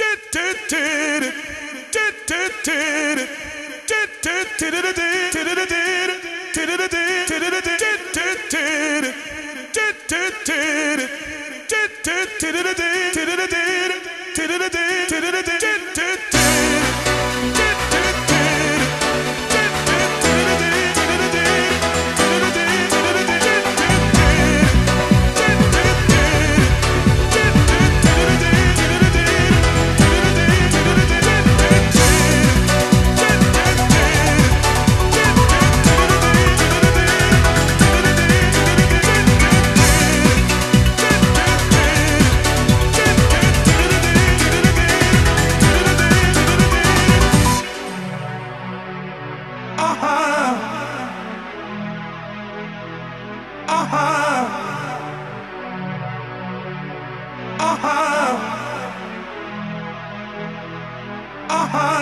Did, did,